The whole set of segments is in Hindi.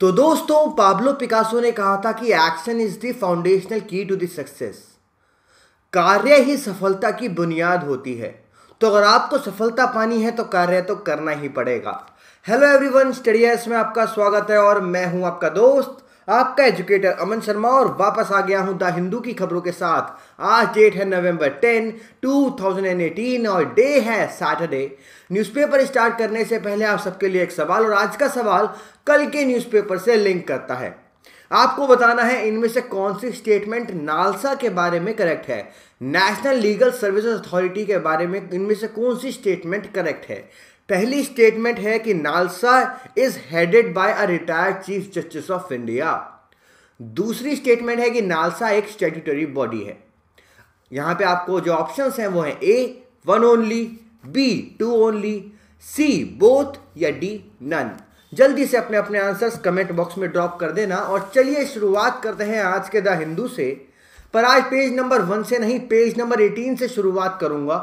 तो दोस्तों, पाब्लो पिकासो ने कहा था कि action is the foundational key to the success कार्य ही सफलता की बुनियाद होती है। तो अगर आपको सफलता पानी है तो कार्य तो करना ही पड़ेगा। हेलो एवरीवन स्टडीएस में आपका स्वागत है और मैं हूँ आपका दोस्त आपका एजुकेटर अमन शर्मा और वापस आ गया हूँ द हिंदू की खबरों के साथ। आज डेट है नवंबर 10 2018 और डे है सैटरडे न्यूज़पेपर स्टार्ट करने से पहले आप सबके लिए एक सवाल और आज का सवाल कल के न्यूज़पेपर से लिंक करता है। आपको बताना है इनमें से कौन सी स्टेटमेंट नालसा के बारे में करेक्ट है? नेशनल लीगल सर्विसेज़ अथॉरिटी के बारे में इनमें से कौन सी स्टेटमेंट करेक्ट है? पहली स्टेटमेंट है कि NALSA is headed by a retired chief justice of India दूसरी स्टेटमेंट है कि नालसा एक स्टेट्यूटरी बॉडी है। यहाँ पे आपको जो ऑप्शंस हैं वो हैं A one only B two only C both या डी नन जल्दी से अपने अपने आंसर्स कमेंट बॉक्स में ड्रॉप कर देना और चलिए शुरुआत करते हैं आज के द हिंदू से। पर आज पेज नंबर वन से नहीं पेज नंबर एटीन से शुरुआत करूँगा।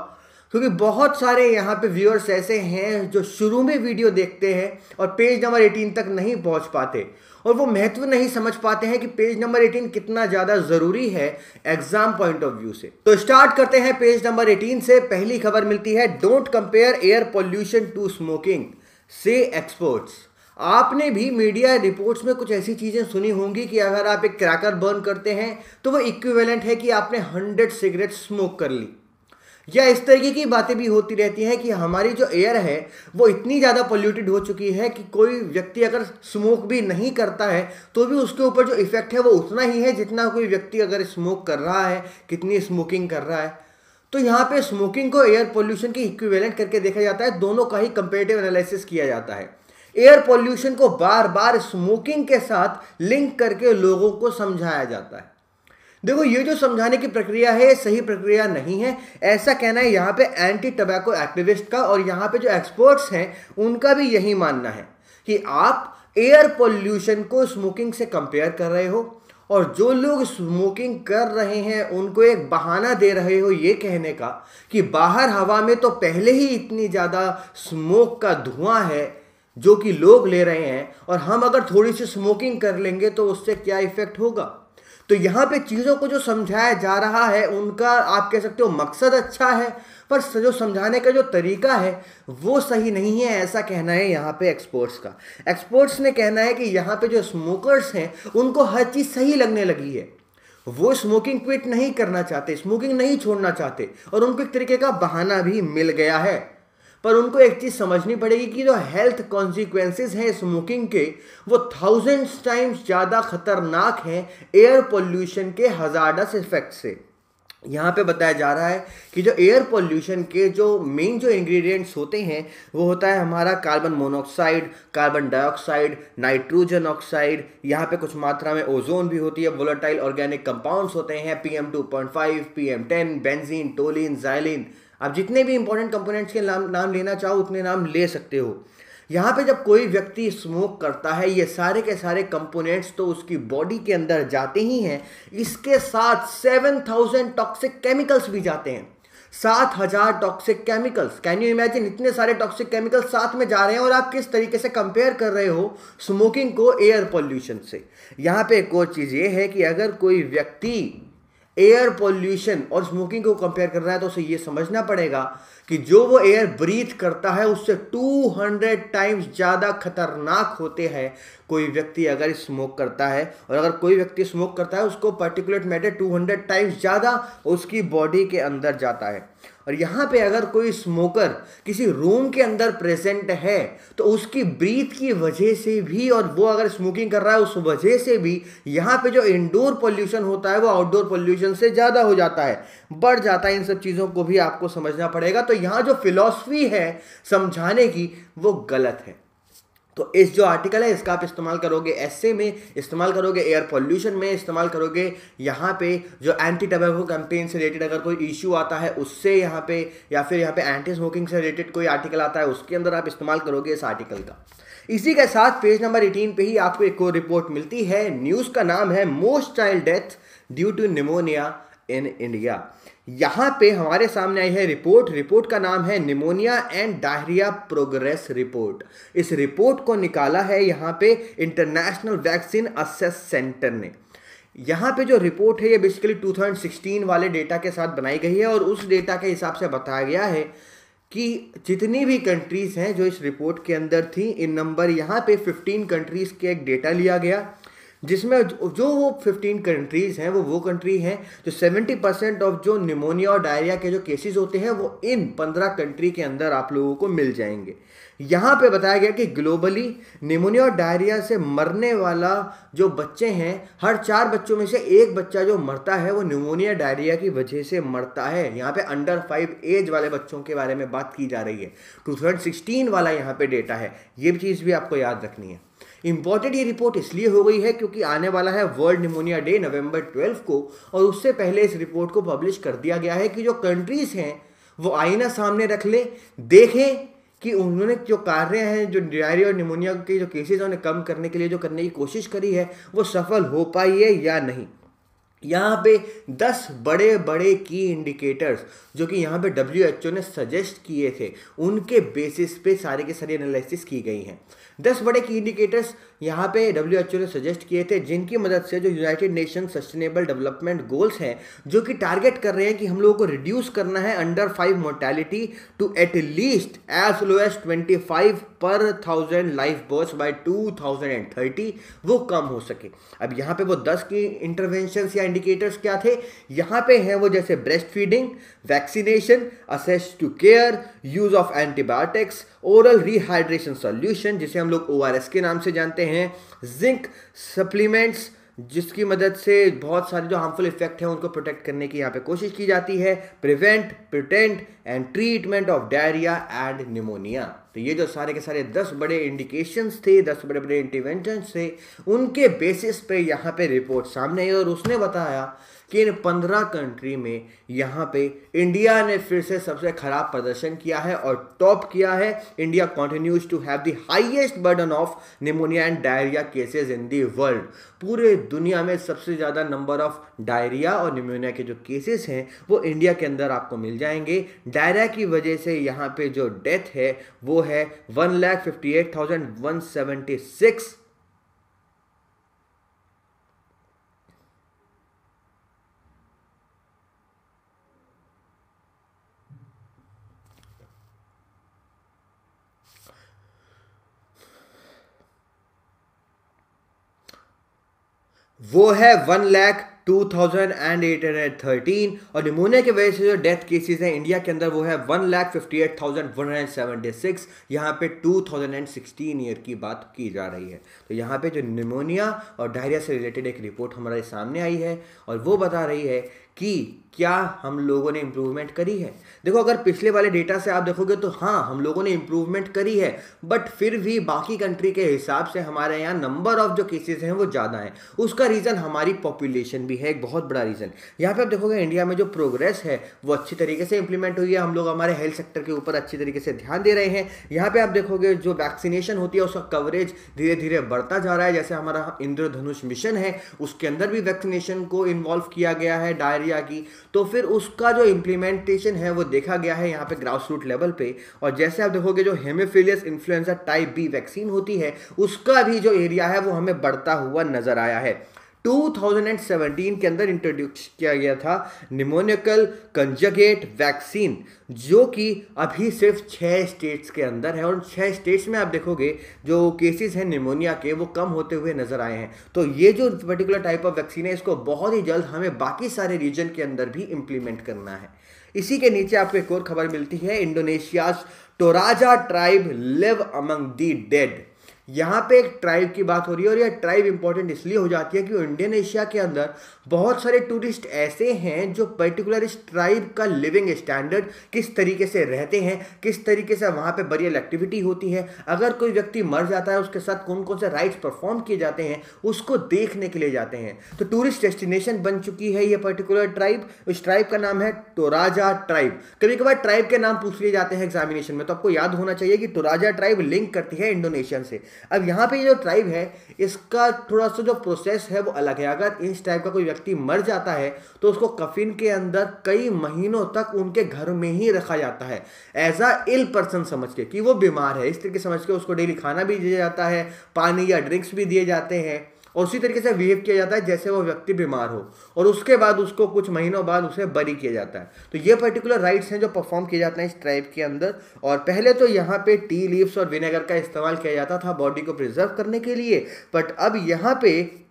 क्योंकि बहुत सारे यहाँ पे व्यूअर्स ऐसे हैं जो शुरू में वीडियो देखते हैं और पेज नंबर 18 तक नहीं पहुँच पाते। और वो महत्व नहीं समझ पाते हैं कि पेज नंबर 18 कितना ज़्यादा ज़रूरी है एग्ज़ाम पॉइंट ऑफ़ व्यू से। तो स्टार्ट करते हैं पेज नंबर 18 से। पहली खबर मिलती है don't compare air pollution to smoking से एक्सपर्ट्स आपने भी मीडिया रिपोर्ट्स में कुछ ऐसी चीज़ें सुनी होंगी कि अगर आप एक क्रैकर बर्न करते हैं तो वो इक्विवेलेंट है कि आपने हंड्रेड सिगरेट स्मोक कर ली। या इस तरीके की बातें भी होती रहती हैं कि हमारी जो एयर है, वो इतनी ज़्यादा पोल्यूटेड हो चुकी है कि कोई व्यक्ति अगर स्मोक भी नहीं करता है तो भी उसके ऊपर जो इफ़ेक्ट है वो उतना ही है जितना कोई व्यक्ति अगर स्मोक कर रहा है, कितनी स्मोकिंग कर रहा है। तो यहाँ पे स्मोकिंग को एयर पोल्यूशन की इक्विवेलेंट करके देखा जाता है, दोनों का ही कंपेरेटिव एनालिसिस किया जाता है। एयर पोल्यूशन को बार बार स्मोकिंग के साथ लिंक करके लोगों को समझाया जाता है। देखो, ये जो समझाने की प्रक्रिया है सही प्रक्रिया नहीं है। ऐसा कहना है, यहाँ पे एंटी टबैको एक्टिविस्ट का और यहाँ पे जो एक्सपर्ट्स हैं, उनका भी यही मानना है कि आप एयर पोल्यूशन को स्मोकिंग से कंपेयर कर रहे हो और जो लोग स्मोकिंग कर रहे हैं, उनको एक बहाना दे रहे हो ये कहने का कि बाहर हवा में तो पहले ही इतनी ज़्यादा स्मोक का धुआँ है जो कि लोग ले रहे हैं और हम अगर थोड़ी सी स्मोकिंग कर लेंगे तो उससे क्या इफ़ेक्ट होगा? तो यहाँ पे चीज़ों को जो समझाया जा रहा है, उनका आप कह सकते हो मकसद अच्छा है, पर जो समझाने का जो तरीका है, वो सही नहीं है ऐसा कहना है यहाँ पे एक्सपोर्ट्स का। एक्सपोर्ट्स ने कहना है कि यहाँ पे जो स्मोकर्स हैं, उनको हर चीज़ सही लगने लगी है। वो स्मोकिंग क्विट नहीं करना चाहते स्मोकिंग नहीं छोड़ना चाहते, और उनको एक तरीके का बहाना भी मिल गया है। पर उनको एक चीज़ समझनी पड़ेगी कि जो हेल्थ कॉन्सिक्वेंसेज हैं स्मोकिंग के, वो थाउजेंड्स टाइम्स ज़्यादा खतरनाक हैं एयर पोल्यूशन के हजारडस इफ़ेक्ट से। यहाँ पे बताया जा रहा है कि जो एयर पोल्यूशन के जो मेन जो इंग्रेडिएंट्स होते हैं, वो होता है हमारा carbon monoxide carbon dioxide nitrogen oxide यहाँ पे कुछ मात्रा में ओजोन भी होती है वोलेटाइल ऑर्गेनिक कंपाउंड्स होते हैं P M two point five P M ten benzene toluene xylene आप जितने भी इंपॉर्टेंट कंपोनेंट्स के नाम नाम लेना चाहो, उतने नाम ले सकते हो। यहाँ पे जब कोई व्यक्ति स्मोक करता है, ये सारे के सारे कंपोनेंट्स तो उसकी बॉडी के अंदर जाते ही हैं। इसके साथ सेवन थाउज़ेंड टॉक्सिक केमिकल्स भी जाते हैं। सात हज़ार toxic chemicals can you imagine इतने सारे टॉक्सिक केमिकल्स साथ में जा रहे हैं और आप किस तरीके से कंपेयर कर रहे हो स्मोकिंग को एयर पॉल्यूशन से? यहाँ पे एक और चीज़ ये है कि अगर कोई व्यक्ति एयर पॉल्यूशन और स्मोकिंग को कंपेयर कर रहा है तो उसे ये समझना पड़ेगा कि जो वो एयर ब्रीथ करता है, उससे 200 टाइम्स ज़्यादा खतरनाक होते हैं कोई व्यक्ति अगर स्मोक करता है। और अगर कोई व्यक्ति स्मोक करता है, उसको पर्टिकुलर मैटर 200 टाइम्स ज़्यादा उसकी बॉडी के अंदर जाता है। और यहाँ पे अगर कोई स्मोकर किसी रूम के अंदर प्रेजेंट है तो उसकी ब्रीथ की वजह से भी और वो अगर स्मोकिंग कर रहा है, उस वजह से भी यहाँ पे जो इंडोर पोल्यूशन होता है, वो आउटडोर पोल्यूशन से ज़्यादा हो जाता है। बढ़ जाता है, इन सब चीज़ों को भी आपको समझना पड़ेगा। तो यहाँ जो फिलॉसफी है समझाने की, वो गलत है। तो इस जो आर्टिकल है, इसका आप इस्तेमाल करोगे एसए में, इस्तेमाल करोगे एयर पॉल्यूशन में, इस्तेमाल करोगे यहाँ पे जो एंटी टबैको कैंपेन से रिलेटेड अगर कोई इशू आता है, उससे यहाँ पे, या फिर यहाँ पे एंटी स्मोकिंग से रिलेटेड कोई आर्टिकल आता है, उसके अंदर आप इस्तेमाल करोगे इस आर्टिकल का। इसी के साथ पेज नंबर एटीन पे ही आपको एक और रिपोर्ट मिलती है। न्यूज़ का नाम है most child death due to pneumonia in India यहाँ पे हमारे सामने आई है रिपोर्ट। रिपोर्ट का नाम है pneumonia and diarrhoea progress report. इस रिपोर्ट को निकाला है यहाँ पे इंटरनेशनल वैक्सीन असेस सेंटर ने। यहाँ पे जो रिपोर्ट है, ये बेसिकली 2016 वाले डेटा के साथ बनाई गई है और उस डेटा के हिसाब से बताया गया है कि जितनी भी कंट्रीज़ हैं जो इस रिपोर्ट के अंदर थी, इन नंबर यहाँ पे 15 कंट्रीज़ के एक डेटा लिया गया। जिसमें जो वो 15 कंट्रीज़ हैं, वो वो कंट्री हैं जो 70 परसेंट ऑफ़ जो निमोनिया और डायरिया के जो केसेस होते हैं, वो इन 15 कंट्री के अंदर आप लोगों को मिल जाएँगे। यहाँ पे बताया गया कि ग्लोबली निमोनिया और डायरिया से मरने वाला जो बच्चे हैं, हर चार बच्चों में से एक बच्चा जो मरता है, वो निमोनिया डायरिया की वजह से मरता है। यहाँ पे अंडर फाइव एज वाले बच्चों के बारे में बात की जा रही है। 2016 वाला यहाँ पे डेटा है। ये चीज़ भी आपको याद रखनी है। इंपॉर्टेंट ये रिपोर्ट इसलिए हो गई है क्योंकि आने वाला है वर्ल्ड निमोनिया डे नवंबर 12 को और उससे पहले इस रिपोर्ट को पब्लिश कर दिया गया है कि जो कंट्रीज़ हैं, वो आईना सामने रख लें, देखें कि उन्होंने जो कार्य हैं, जो डायरिया और निमोनिया के जो केसेज उन्हें कम करने के लिए जो करने की कोशिश करी है, वो सफल हो पाई है या नहीं। यहाँ पे 10 बड़े बड़े की इंडिकेटर्स जो कि यहाँ पे डब्ल्यू एच ओ ने सजेस्ट किए थे, उनके बेसिस पे सारे के सारे एनालिसिस की गई हैं। दस बड़े की इंडिकेटर्स यहाँ पे डब्ल्यू एच ओ ने सजेस्ट किए थे, जिनकी मदद से जो United Nation sustainable development goals हैं, जो कि टारगेट कर रहे हैं कि हम लोगों को रिड्यूस करना है under five mortality to at least as low as twenty five per thousand life birth by two thousand and thirty वो कम हो सके। अब यहाँ पे वो दस की इंटरवेंशन या इंडिकेटर्स क्या थे? यहाँ पे हैं वो जैसे breast feeding vaccination access to care use of antibiotics oral rehydration solution जिसे हम लोग ओआरएस के नाम से जानते हैं। जिंक सप्लीमेंट्स जिसकी मदद से बहुत सारे जो हार्मफुल इफ़ेक्ट हैं, उनको प्रोटेक्ट करने की यहाँ पे कोशिश की जाती है। Prevent protect and treatment of diarrhoea and pneumonia तो ये जो सारे के सारे दस बड़े इंडिकेशंस थे, दस बड़े बड़े इंटरवेंशन थे, उनके बेसिस पे यहाँ पे रिपोर्ट सामने आई और उसने बताया कि इन पंद्रह कंट्री में यहाँ पे इंडिया ने फिर से सबसे खराब प्रदर्शन किया है और टॉप किया है। India continues to have the highest burden of pneumonia and diarrhoea cases in the world पूरे दुनिया में सबसे ज़्यादा नंबर ऑफ़ डायरिया और निमोनिया के जो केसेस हैं, वो इंडिया के अंदर आपको मिल जाएँगे। डायरिया की वजह से यहाँ पे जो डेथ है, वो है one lakh fifty eight thousand one seventy six वो है one lakh two thousand and eight hundred thirteen और निमोनिया की वजह से जो डेथ केसेस हैं इंडिया के अंदर वो है one lakh fifty eight thousand one hundred seventy six यहाँ पे two thousand and sixteen year की बात की जा रही है। तो यहाँ पे जो निमोनिया और डायरिया से रिलेटेड एक रिपोर्ट हमारे सामने आई है और वो बता रही है कि क्या हम लोगों ने इम्प्रूवमेंट करी है? देखो, अगर पिछले वाले डेटा से आप देखोगे तो हाँ हम लोगों ने इम्प्रूवमेंट करी है बट फिर भी बाकी कंट्री के हिसाब से हमारे यहाँ नंबर ऑफ़ जो केसेस हैं वो ज़्यादा हैं। उसका रीज़न हमारी पॉपुलेशन भी है, एक बहुत बड़ा रीज़न यहाँ पे आप देखोगे इंडिया में जो प्रोग्रेस है, वो अच्छी तरीके से इंप्लीमेंट हुई है। हम लोग हमारे हेल्थ सेक्टर के ऊपर अच्छी तरीके से ध्यान दे रहे हैं। यहाँ पर आप देखोगे जो वैक्सीनेशन होती है, उसका कवरेज धीरे धीरे बढ़ता जा रहा है। जैसे हमारा इंद्रधनुष मिशन है, उसके अंदर भी वैक्सीनेशन को इन्वॉल्व किया गया है डायरिया की। तो फिर उसका जो इम्प्लीमेंटेशन है, वो देखा गया है यहाँ पे ग्रास रूट लेवल पे। और जैसे आप देखोगे, जो haemophilus influenzae type B vaccine होती है, उसका भी जो एरिया है, वो हमें बढ़ता हुआ नज़र आया है। 2017 के अंदर इंट्रोड्यूस किया गया था निमोनिकल कंजगेट वैक्सीन जो कि अभी सिर्फ़ छः स्टेट्स के अंदर है। और छः स्टेट्स में आप देखोगे, जो केसेस हैं निमोनिया के, वो कम होते हुए नज़र आए हैं। तो ये जो पर्टिकुलर टाइप ऑफ़ वैक्सीन है, इसको बहुत ही जल्द हमें बाकी सारे रीजन के अंदर भी इम्प्लीमेंट करना है। इसी के नीचे आपको एक और खबर मिलती है Indonesia Toraja tribe live among the dead यहाँ पे एक ट्राइब की बात हो रही है और यह ट्राइब इंपॉर्टेंट इसलिए हो जाती है कि इंडियन एशिया के अंदर बहुत सारे टूरिस्ट ऐसे हैं जो पर्टिकुलर इस ट्राइब का लिविंग स्टैंडर्ड किस तरीके से रहते हैं, किस तरीके से वहाँ पे बरियल एक्टिविटी होती है, अगर कोई व्यक्ति मर जाता है उसके साथ कौन कौन से राइट्स परफॉर्म किए जाते हैं, उसको देखने के लिए जाते हैं। तो टूरिस्ट डेस्टिनेशन बन चुकी है ये पर्टिकुलर ट्राइब उस ट्राइब का नाम है टोराजा ट्राइब कभी कभार ट्राइब के नाम पूछ लिए जाते हैं एग्जामिनेशन में तो आपको याद होना चाहिए कि टोराजा ट्राइब लिंक करती है इंडोनेशियन से। अब यहाँ पे जो ट्राइब है, इसका थोड़ा सा जो प्रोसेस है वो अलग है। अगर इस टाइप का कोई व्यक्ति मर जाता है तो उसको कफिन के अंदर कई महीनों तक उनके घर में ही रखा जाता है। एज अ इल पर्सन समझ के, कि वो बीमार है, इस तरीके समझ के उसको डेली खाना भी दिया जाता है, पानी या ड्रिंक्स भी दिए जाते हैं। और उसी तरीके से बिहेव किया जाता है जैसे वो व्यक्ति बीमार हो। और उसके बाद उसको कुछ महीनों बाद उसे बरी किया जाता है। तो ये पर्टिकुलर राइट्स हैं जो परफॉर्म किए जाते हैं इस ट्राइब के अंदर। और पहले तो यहाँ पे टी लीव्स और विनेगर का इस्तेमाल किया जाता था बॉडी को प्रिजर्व करने के लिए। बट अब यहाँ पे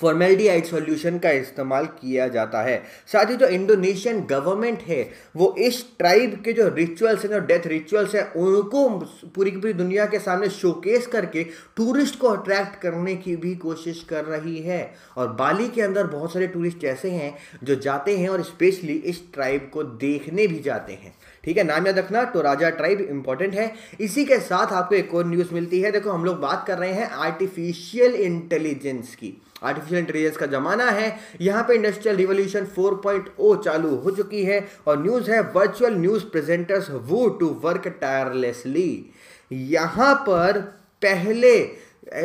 फॉर्मेलिटीआइड सॉल्यूशन का इस्तेमाल किया जाता है। साथ ही जो इंडोनेशियन गवर्नमेंट है, वो इस ट्राइब के जो रिचुअल्स हैं, जो डेथ रिचुअल्स हैं, उनको पूरी की पूरी दुनिया के सामने शोकेस करके टूरिस्ट को अट्रैक्ट करने की भी कोशिश कर रही है। और बाली के अंदर बहुत सारे टूरिस्ट ऐसे हैं, जो जाते हैं और स्पेशली इस ट्राइब को देखने भी जाते हैं। ठीक है, नाम याद रखना तो राजा ट्राइब इंपॉर्टेंट है। इसी के साथ आपको एक और न्यूज़ मिलती है। देखो, हम लोग बात कर रहे हैं आर्टिफिशियल इंटेलिजेंस की। आर्टिफिशियल इंटेलिजेंस का जमाना है। यहाँ पे इंडस्ट्रियल रिवोल्यूशन 4.0 चालू हो चुकी है और न्यूज़ है वर्चुअल न्यूज़ प्रेजेंटर्स वो टू वर्क टायरलेसली यहाँ पर पहले,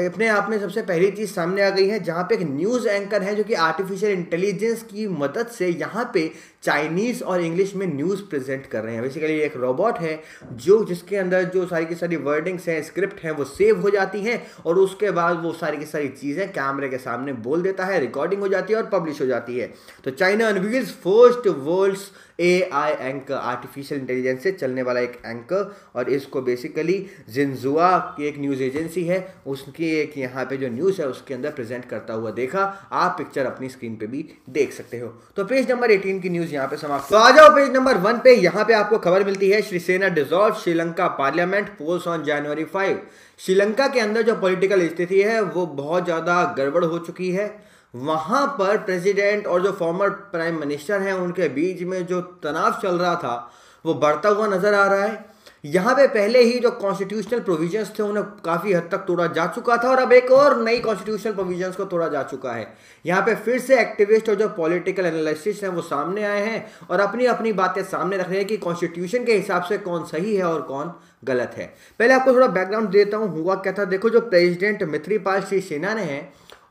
अपने आप में सबसे पहली चीज़ सामने आ गई है, जहाँ पे एक न्यूज़ एंकर है जो कि आर्टिफिशियल इंटेलिजेंस की मदद से यहाँ पे चाइनीज़ और इंग्लिश में न्यूज़ प्रेजेंट कर रहे हैं। बेसिकली एक रोबोट है जो, जिसके अंदर जो सारी की सारी वर्डिंग्स हैं स्क्रिप्ट हैं, वो सेव हो जाती हैं और उसके बाद वो सारी की सारी चीज़ें कैमरे के सामने बोल देता है रिकॉर्डिंग हो जाती है और पब्लिश हो जाती है। तो China unveils first world's A I anchor artificial intelligence से चलने वाला एक एंकर और इसको बेसिकली जिनजुआ की एक न्यूज़ एजेंसी है, उसकी एक यहाँ पे जो न्यूज़ है, उसके अंदर प्रेजेंट करता हुआ देखा। आप पिक्चर अपनी स्क्रीन पे भी देख सकते हो। तो पेज नंबर 18 की न्यूज़ यहाँ पे समाप्त तो आ जाओ पेज नंबर वन पे, यहाँ पे आपको खबर मिलती है Sirisena dissolve Sri Lanka parliament polls on January five Sri Lanka के अंदर जो पॉलिटिकल स्थिति है, वो बहुत ज़्यादा गड़बड़ हो चुकी है। वहाँ पर प्रेसिडेंट और जो फॉर्मर प्राइम मिनिस्टर हैं, उनके बीच में जो तनाव चल रहा था, वो बढ़ता हुआ नज़र आ रहा है। यहाँ पे पहले ही जो कॉन्स्टिट्यूशनल प्रोविजंस थे, उन्हें काफ़ी हद तक तोड़ा जा चुका था और अब एक और नई कॉन्स्टिट्यूशनल प्रोविजंस को तोड़ा जा चुका है। यहाँ पे फिर से एक्टिविस्ट और जो पॉलिटिकल एनालिसिस हैं, वो सामने आए हैं और अपनी अपनी बातें सामने रख रहे हैं कि कॉन्स्टिट्यूशन के हिसाब से कौन सही है और कौन गलत है। पहले आपको थोड़ा बैकग्राउंड देता हूँ, हुआ क्या था? देखो जो प्रेजिडेंट मित्रीपाल श्री सेना ने है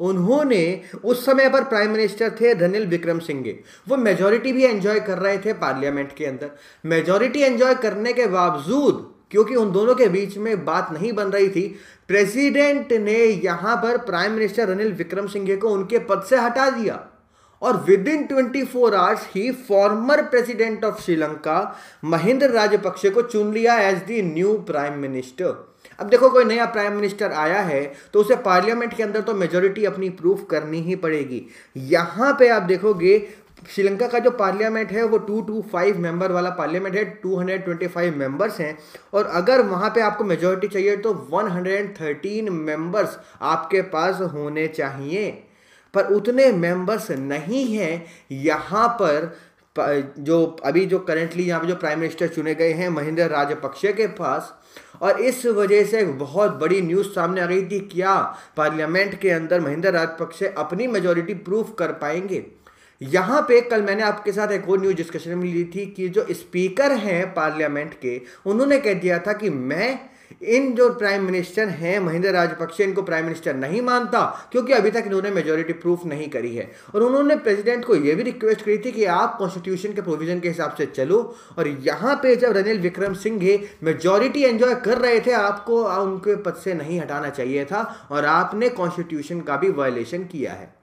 उन्होंने उस समय पर प्राइम मिनिस्टर थे रनिल विक्रम सिंघे वो मेजोरिटी भी एंजॉय कर रहे थे पार्लियामेंट के अंदर। मेजोरिटी एंजॉय करने के बावजूद, क्योंकि उन दोनों के बीच में बात नहीं बन रही थी प्रेसिडेंट ने यहाँ पर prime minister Ranil Wickremesinghe को उनके पद से हटा दिया। और within 24 hours he former president of Sri Lanka Mahinda Rajapaksa को चुन लिया as the new prime minister अब देखो, कोई नया प्राइम मिनिस्टर आया है तो उसे पार्लियामेंट के अंदर तो मेजोरिटी अपनी प्रूफ करनी ही पड़ेगी। यहाँ पे आप देखोगे, श्रीलंका का जो पार्लियामेंट है, वो टू टू फाइव मेंबर वाला पार्लियामेंट है two hundred twenty five members हैं, और अगर वहाँ पे आपको मेजोरिटी चाहिए तो वन हंड्रेड थर्टीन मेंबर्स आपके पास होने चाहिए। पर उतने मेंबर्स नहीं हैं, यहाँ पर जो अभी जो करेंटली यहाँ पे जो प्राइम मिनिस्टर चुने गए हैं महेंद्र राजपक्षे के पास, और इस वजह से बहुत बड़ी न्यूज़ सामने आ गई थी, क्या पार्लियामेंट के अंदर महेंद्र राजपक्षे अपनी मेजोरिटी प्रूफ कर पाएँगे? यहाँ पे कल मैंने आपके साथ एक और न्यूज़ डिस्कशन में ली थी कि जो स्पीकर हैं पार्लियामेंट के, उन्होंने कह दिया था कि मैं इन जो प्राइम मिनिस्टर हैं महेंद्र राजपक्षे, इनको प्राइम मिनिस्टर नहीं मानता, क्योंकि अभी तक इन्होंने मेजोरिटी प्रूफ नहीं करी है। और उन्होंने प्रेसिडेंट को यह भी रिक्वेस्ट करी थी कि आप कॉन्स्टिट्यूशन के प्रोविज़न के हिसाब से चलो, और यहाँ पे जब Ranil Wickremesinghe majority enjoy कर रहे थे, आपको उनके पद से नहीं हटाना चाहिए था, और आपने कॉन्स्टिट्यूशन का भी वायलेशन किया है।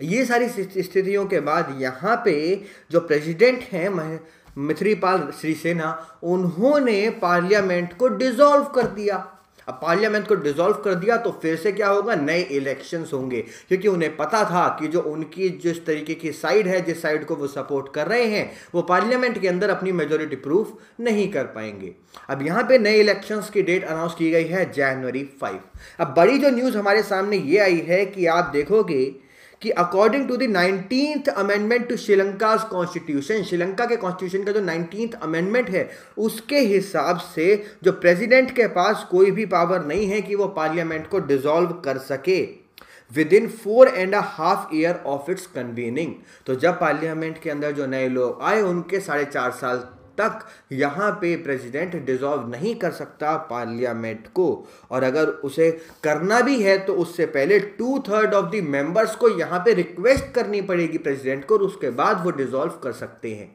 ये सारी स्थितियों के बाद यहाँ पे जो प्रेसिडेंट हैं मिथ्रीपाल श्रीसेना, उन्होंने पार्लियामेंट को डिसॉल्व कर दिया। अब पार्लियामेंट को डिसॉल्व कर दिया तो फिर से क्या होगा? नए इलेक्शंस होंगे। क्योंकि उन्हें पता था कि जो उनकी जिस तरीके की साइड है, जिस साइड को वो सपोर्ट कर रहे हैं, वो पार्लियामेंट के अंदर अपनी मेजोरिटी प्रूफ नहीं कर पाएँगे। अब यहाँ पे नए इलेक्शंस की डेट अनाउंस की गई है जनवरी फाइव अब बड़ी जो न्यूज़ हमारे सामने ये आई है कि आप देखोगे कि according to the nineteen amendment to Sri Lanka constitution Sri Lanka के कॉन्स्टिट्यूशन का जो नाइनटीन अमेंडमेंट है, उसके हिसाब से जो प्रेसिडेंट के पास कोई भी पावर नहीं है कि वो पार्लियामेंट को डिसॉल्व कर सके within four and half year of its convening तो जब पार्लियामेंट के अंदर जो नए लोग आए, उनके साढ़े चार साल तक यहाँ पे प्रेसिडेंट डिसॉल्व नहीं कर सकता पार्लियामेंट को। और अगर उसे करना भी है तो उससे पहले two third of the members को यहाँ पे रिक्वेस्ट करनी पड़ेगी प्रेसिडेंट को और उसके बाद वो डिसॉल्व कर सकते हैं।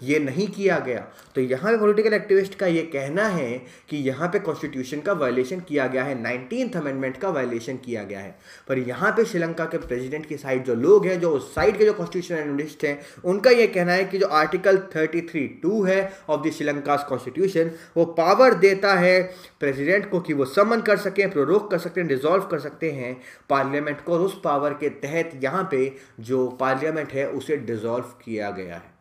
ये नहीं किया गया। तो यहाँ पे पॉलिटिकल एक्टिविस्ट का ये कहना है कि यहाँ पे कॉन्स्टिट्यूशन का वायलेशन किया गया है नाइनटीन अमेंडमेंट का वायलेशन किया गया है। पर यहाँ पे श्रीलंका के प्रेसिडेंट की साइड जो लोग हैं, जो उस साइड के जो कॉन्स्टिट्यूशन एनालिस्ट हैं, उनका ये कहना है कि जो आर्टिकल थर्टी थ्री टू है ऑफ़ द श्रीलंका कॉन्स्टिट्यूशन वो पावर देता है प्रेसिडेंट को कि वो समन कर सकें प्रोरोक कर सकते हैं डिजोल्व कर सकते हैं। पार्लियामेंट को और उस पावर के तहत यहाँ पे जो पार्लियामेंट है, उसे डिजोल्व किया गया है।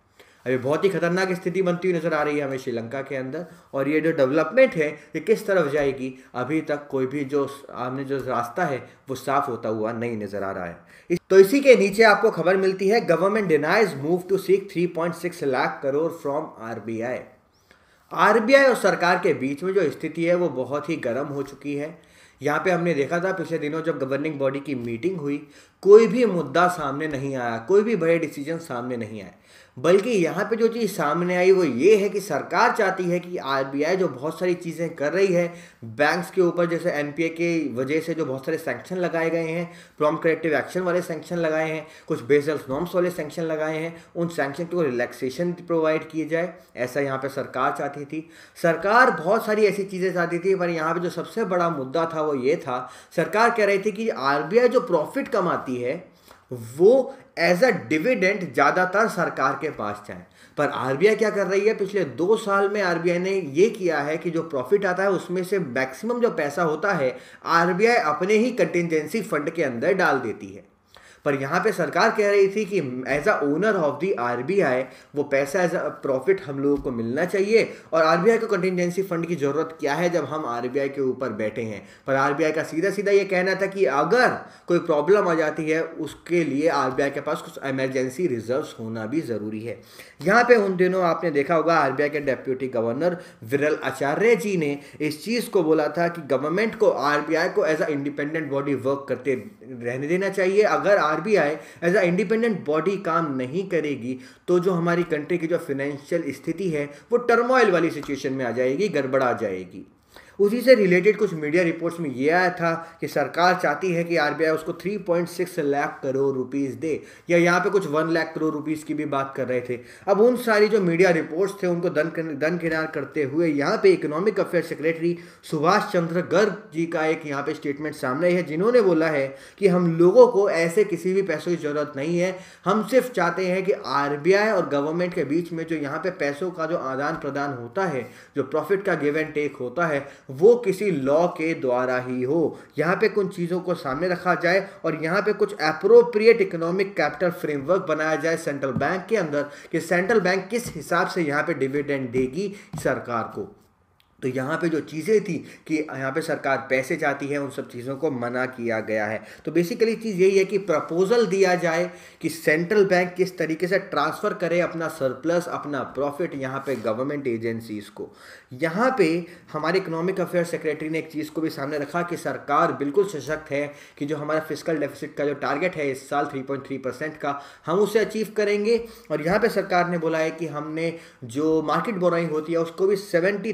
अभी बहुत ही खतरनाक स्थिति बनती हुई नज़र आ रही है हमें श्रीलंका के अंदर। और ये जो डेवलपमेंट है, ये किस तरफ़ जाएगी? अभी तक कोई भी जो हमने जो रास्ता है, वो साफ़ होता हुआ नहीं नज़र आ रहा है। तो इसी के नीचे आपको खबर मिलती है government denies move to seek 3.6 lakh crore from RBI RBI और सरकार के बीच में जो स्थिति है, वो बहुत ही गर्म हो चुकी है। यहाँ पे हमने देखा था पिछले दिनों जब गवर्निंग बॉडी की मीटिंग हुई, कोई भी मुद्दा सामने नहीं आया, कोई भी बड़े डिसीज़न सामने नहीं आए। बल्कि यहाँ पे जो चीज़ सामने आई वो ये है कि सरकार चाहती है कि आरबीआई जो बहुत सारी चीज़ें कर रही है बैंक्स के ऊपर जैसे एनपीए के वजह से जो बहुत सारे सैंक्शन लगाए गए हैं प्रॉम करेक्टिव एक्शन वाले सैंक्शन लगाए हैं, कुछ बेसल नॉर्म्स वाले सैंक्शन लगाए हैं, उन सैंक्शन को रिलैक्सेशन प्रोवाइड किए जाए, ऐसा यहाँ पर सरकार चाहती थी। सरकार बहुत सारी ऐसी चीज़ें चाहती थी, पर यहाँ पर जो सबसे बड़ा मुद्दा था वो ये था, सरकार कह रही थी कि आरबीआई जो प्रॉफिट कमाती है, वो एज अ डिविडेंट ज़्यादातर सरकार के पास जाए। पर आरबीआई क्या कर रही है? पिछले दो साल में आरबीआई ने ये किया है कि जो प्रॉफिट आता है, उसमें से मैक्सिमम जो पैसा होता है, आरबीआई अपने ही कंटिजेंसी फंड के अंदर डाल देती है। पर यहाँ पे सरकार कह रही थी कि as a owner of the RBI वो पैसा एज अ प्रॉफिट हम लोगों को मिलना चाहिए। और आरबीआई को कंटिजेंसी फंड की ज़रूरत क्या है जब हम आरबीआई के ऊपर बैठे हैं? पर आरबीआई का सीधा सीधा ये कहना था कि अगर कोई प्रॉब्लम आ जाती है, उसके लिए आरबीआई के पास कुछ एमरजेंसी रिज़र्व होना भी ज़रूरी है। यहाँ पे उन दिनों आपने देखा होगा आरबीआई के डेप्यूटी गवर्नर विरल आचार्य जी ने इस चीज़ को बोला था कि गवर्नमेंट को आरबीआई को as a independent body work करते रहने देना चाहिए। अगर RBI as a independent body काम नहीं करेगी तो जो हमारी कंट्री की जो फाइनेंशियल स्थिति है, वो टर्मोइल वाली सिचुएशन में आ जाएगी, गड़बड़ा जाएगी। उसी से रिलेटेड कुछ मीडिया रिपोर्ट्स में ये आया था कि सरकार चाहती है कि आरबीआई उसको 3.6 लाख करोड़ रुपीस दे। या यहाँ पे कुछ वन लाख करोड़ रुपीस की भी बात कर रहे थे। अब उन सारी जो मीडिया रिपोर्ट्स थे, उनको दन दन किनार करते हुए यहाँ पे economic affair secretary Subhash Chandra Garg ji का एक यहाँ पे स्टेटमेंट सामने है, जिन्होंने बोला है कि हम लोगों को ऐसे किसी भी पैसों की ज़रूरत नहीं है। हम सिर्फ़ चाहते हैं कि आरबीआई और गवर्नमेंट के बीच में जो यहाँ पे पैसों का जो आदान प्रदान होता है, जो प्रॉफिट का गिव एंड टेक होता है वो किसी लॉ के द्वारा ही हो। यहाँ पे कुछ चीज़ों को सामने रखा जाए और यहाँ पे कुछ अप्रोप्रिएट इकोनॉमिक कैपिटल फ्रेमवर्क बनाया जाए सेंट्रल बैंक के अंदर कि सेंट्रल बैंक किस हिसाब से यहाँ पे डिविडेंड देगी सरकार को। तो यहाँ पे जो चीज़ें थी कि यहाँ पे सरकार पैसे चाहती है, उन सब चीज़ों को मना किया गया है। तो बेसिकली चीज़ यही है कि प्रपोजल दिया जाए कि सेंट्रल बैंक किस तरीके से ट्रांसफ़र करे अपना सरप्लस अपना प्रॉफिट यहाँ पे गवर्नमेंट एजेंसीज को। यहाँ पे हमारे इकोनॉमिक अफेयर सेक्रेटरी ने एक चीज़ को भी सामने रखा कि सरकार बिल्कुल सशक्त है कि जो हमारा फ़िज़िकल डेफिसिट का जो टारगेट है इस साल 3.3 परसेंट का, हम उसे अचीव करेंगे। और यहाँ पर सरकार ने बोला है कि हमने जो मार्केट बोराइंग होती है, उसको भी सेवेंटी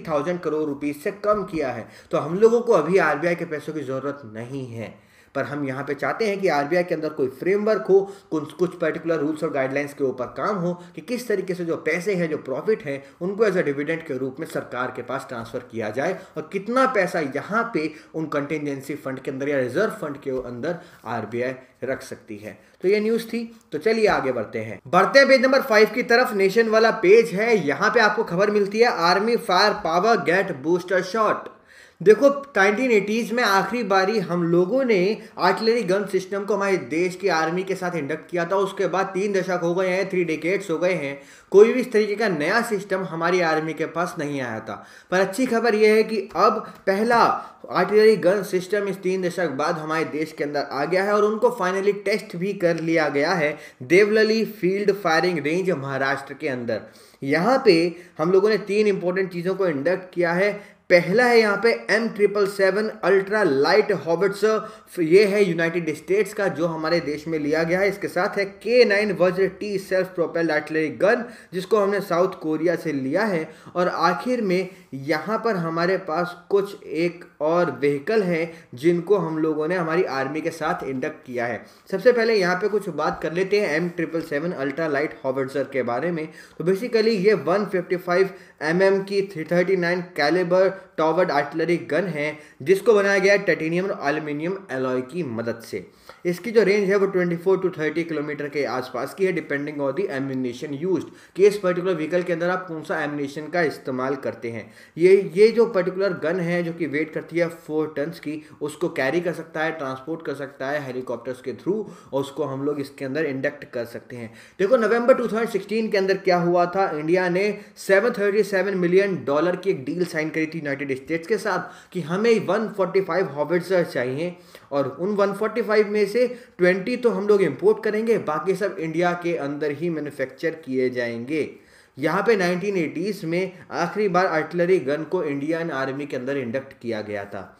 करोड़ रुपीज़ से कम किया है। तो हम लोगों को अभी आरबीआई के पैसों की ज़रूरत नहीं है। पर हम यहाँ पे चाहते हैं कि आरबीआई के अंदर कोई फ्रेमवर्क हो कुछ कुछ पर्टिकुलर रूल्स और गाइडलाइंस के ऊपर काम हो, कि किस तरीके से जो पैसे हैं, जो प्रॉफिट है, उनको एज अ डिविडेंड के रूप में सरकार के पास ट्रांसफ़र किया जाए और कितना पैसा यहाँ पे उन कंटेंजेंसी फंड के अंदर या रिज़र्व फंड के अंदर आरबीआई रख सकती है। तो ये न्यूज़ थी तो चलिए आगे बढ़ते हैं। बढ़ते हैं पेज नंबर फाइव की तरफ़। नेशन वाला पेज है, यहाँ पे आपको खबर मिलती है army fire power get booster shot देखो 1980s में आखिरी बारी हम लोगों ने आर्टिलरी गन सिस्टम को हमारे देश की आर्मी के साथ इंडक्ट किया था। उसके बाद तीन दशक हो गए हैं थ्री डिकेट्स हो गए हैं। कोई भी इस तरीके का नया सिस्टम हमारी आर्मी के पास नहीं आया था। पर अच्छी खबर यह है कि अब पहला आर्टिलरी गन सिस्टम इस तीन दशक बाद हमारे देश के अंदर आ गया है और उनको फाइनली टेस्ट भी कर लिया गया है। Devlali field firing range Maharashtra के अंदर। यहाँ पे हम लोगों ने तीन इंपॉर्टेंट चीज़ों को इंडक्ट किया है। पहला है यहाँ पे M triple seven ultra light habits ये है यूनाइटेड स्टेट्स का, जो हमारे देश में लिया गया है। इसके साथ है K nine Vajra T self propelled artillery gun जिसको हमने साउथ कोरिया से लिया है। और आखिर में यहाँ पर हमारे पास कुछ एक और व्हीकल हैं जिनको हम लोगों ने हमारी आर्मी के साथ इंडक्ट किया है। सबसे पहले यहाँ पे कुछ बात कर लेते हैं M triple seven ultra light howitzer के बारे में। तो बेसिकली ये 155 एम mm की 339 कैलिबर टॉवर्ड आर्टिलरी गन है, जिसको बनाया गया है टाइटेनियम और एल्यूमिनियम एलॉय की मदद से। इसकी जो रेंज है वो 24 टू 30 किलोमीटर के आसपास की है depending on the ammunition use कि इस पर्टिकुलर व्हीकल के अंदर आप कौन सा एमिनेशन का इस्तेमाल करते हैं। ये ये जो पर्टिकुलर गन है, जो कि वेट करती है फोर टन्स की, उसको कैरी कर सकता है ट्रांसपोर्ट कर सकता है हेलीकॉप्टर्स के थ्रू और उसको हम लोग इसके अंदर इंडक्ट कर सकते हैं। देखो नवंबर 2016 के अंदर क्या हुआ था? इंडिया ने 737 मिलियन डॉलर की एक डील साइन करी थी यूनाइटेड स्टेट्स के साथ कि हमें 145 हॉबिट्सर चाहिए और उन 145 में से 20 तो हम लोग इंपोर्ट करेंगे, बाकी सब इंडिया के अंदर ही मैन्युफैक्चर किए जाएँगे। यहाँ पे 1980s में आखिरी बार आर्टिलरी गन को इंडियन आर्मी के अंदर इंडक्ट किया गया था।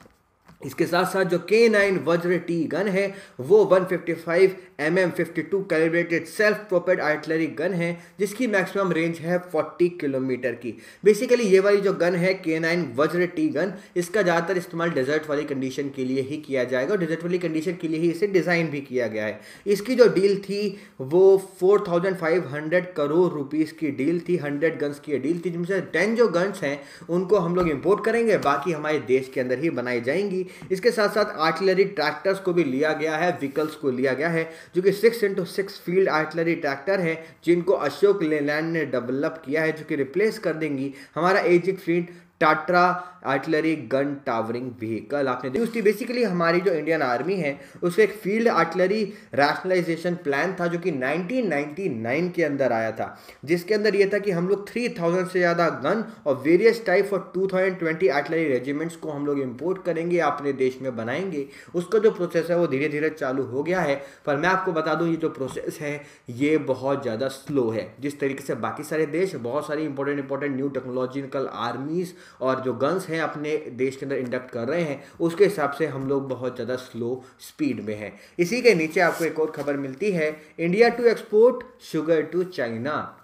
इसके साथ साथ जो के नाइन वज्र टी गन है, वो 155 M M fifty two calibrated self propelled artillery gun है जिसकी मैक्सिमम रेंज है 40 किलोमीटर की। बेसिकली ये वाली जो गन है K nine Vajra T gun इसका ज़्यादातर इस्तेमाल डेजर्ट वाली कंडीशन के लिए ही किया जाएगा और डेजर्ट वाली कंडीशन के लिए ही इसे डिज़ाइन भी किया गया है। इसकी जो डील थी वो 4,500 करोड़ रुपीज़ की डील थी 100 गन्स की डील थी जिनमें से टेन जो गन्स हैं उनको हम लोग इम्पोर्ट करेंगे बाकी हमारे देश के अंदर ही बनाई जाएँगी। इसके साथ साथ आर्टिलरी ट्रैक्टर्स को भी लिया गया है व्हीकल्स को लिया गया है। जो कि six into six field artillery tractor है, जिनको अशोक लेलैंड ने डेवलप किया है, जो कि रिप्लेस कर देंगी। हमारा ageing fleet Tatra artillery gun towering vehicle आपने देखी। बेसिकली हमारी जो इंडियन आर्मी है, उसका एक फ़ील्ड आर्टिलरी रैशनलाइजेशन प्लान था जो कि 1999 के अंदर आया था। जिसके अंदर यह था कि हम लोग 3000 से ज़्यादा गन और वेरियस टाइप और 2020 आर्टिलरी रेजिमेंट्स को हम लोग इम्पोर्ट करेंगे, अपने देश में बनाएँगे। उसका जो प्रोसेस है वो धीरे धीरे चालू हो गया है। पर मैं आपको बता दूँ, ये जो प्रोसेस है, ये बहुत ज़्यादा स्लो है। जिस तरीके से बाकी सारे देश, बहुत सारी important important new technological armies और जो गन्स हैं अपने देश के अंदर इंडक्ट कर रहे हैं, उसके हिसाब से हम लोग बहुत ज़्यादा स्लो स्पीड में हैं। इसी के नीचे आपको एक और खबर मिलती है India to export sugar to China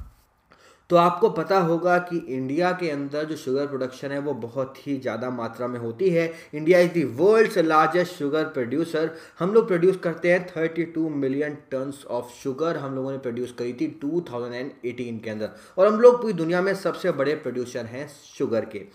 तो आपको पता होगा कि इंडिया के अंदर जो शुगर प्रोडक्शन है, वो बहुत ही ज़्यादा मात्रा में होती है। India is the world's largest sugar producer हम लोग प्रोड्यूस करते हैं 32 मिलियन टन्स ऑफ़ शुगर हम लोगों ने प्रोड्यूस करी थी 2018 के अंदर। और हम लोग पूरी दुनिया में सबसे बड़े प्रोड्यूसर हैं शुगर के।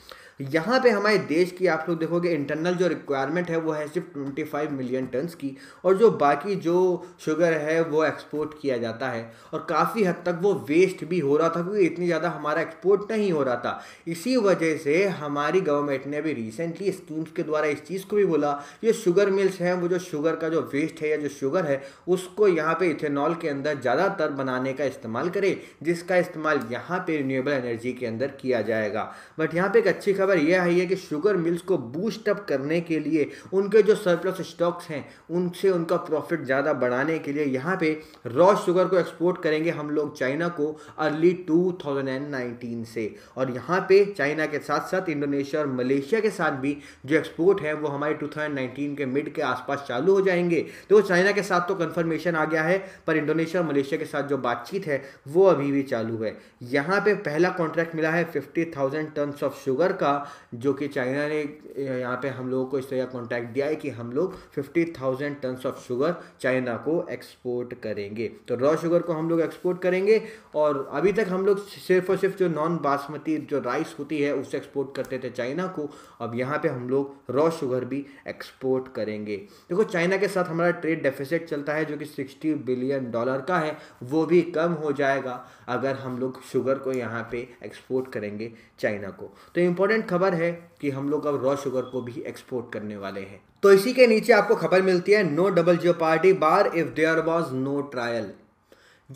यहाँ पे हमारे देश की आप लोग देखोगे इंटरनल जो रिक्वायरमेंट है, वो है सिर्फ़ 25 मिलियन टन्स की और जो बाकी जो शुगर है, वो एक्सपोर्ट किया जाता है। और काफ़ी हद तक वो वेस्ट भी हो रहा था क्योंकि इतनी ज़्यादा हमारा एक्सपोर्ट नहीं हो रहा था। इसी वजह से हमारी गवर्नमेंट ने अभी रिसेंटली स्कीम्स के द्वारा इस चीज़ को भी बोला, ये शुगर मिल्स हैं, वो जो शुगर का जो वेस्ट है या जो शुगर है, उसको यहाँ पर इथेनॉल के अंदर ज़्यादातर बनाने का इस्तेमाल करे, जिसका इस्तेमाल यहाँ पर रिन्यूएबल एनर्जी के अंदर किया जाएगा। बट यहाँ पर एक अच्छी खबर यह है कि शुगर मिल्स को बूस्ट अप करने के लिए उनके जो सरप्लस स्टॉक्स हैं, उनसे उनका प्रॉफिट ज़्यादा बढ़ाने के लिए यहाँ पे रॉ शुगर को एक्सपोर्ट करेंगे हम लोग चाइना को अर्ली 2019 से। और यहाँ पे चाइना के साथ साथ इंडोनेशिया और मलेशिया के साथ भी जो एक्सपोर्ट है, वो हमारे 2019 के मिड के आसपास चालू हो जाएँगे। तो चाइना के साथ तो कन्फर्मेशन आ गया है, पर इंडोनेशिया और मलेशिया के साथ जो बातचीत है, वो अभी भी चालू है। यहाँ पे पहला कॉन्ट्रैक्ट मिला है fifty thousand ton of sugar का। जो कि चाइना ने यहाँ पे हम लोगों को इस तरह कॉन्टैक्ट दिया है कि हम लोग fifty thousand tons of sugar China को एक्सपोर्ट करेंगे। तो रॉ शुगर को हम लोग एक्सपोर्ट करेंगे और अभी तक हम लोग सिर्फ़ और सिर्फ़ जो नॉन बासमती जो राइस होती है, उसे एक्सपोर्ट करते थे चाइना को। अब यहाँ पे हम लोग रॉ शुगर भी एक्सपोर्ट करेंगे। देखो चाइना के साथ हमारा ट्रेड डेफिसिट चलता है जो कि सिक्सटी बिलियन डॉलर का है, वो भी कम हो जाएगा अगर हम लोग शुगर को यहाँ पे एक्सपोर्ट करेंगे चाइना को। तो इम्पोर्टेंट खबर है कि हम लोग अब रॉ शुगर को भी एक्सपोर्ट करने वाले हैं। तो इसी के नीचे आपको खबर मिलती है no double jeopardy bar if there was no trial